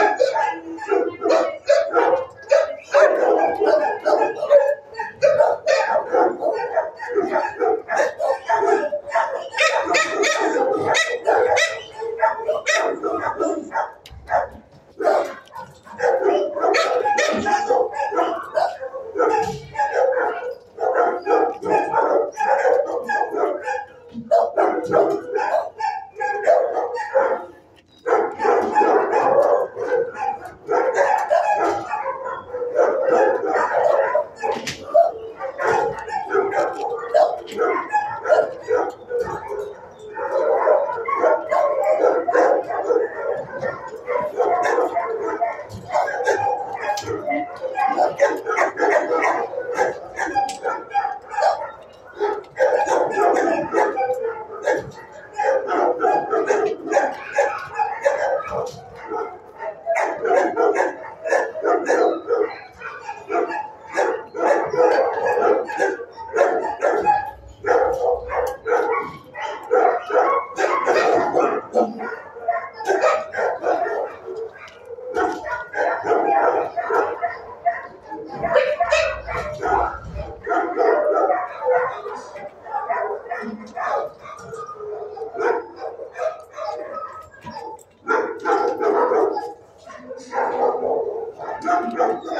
Yeah. Yeah.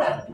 Oh!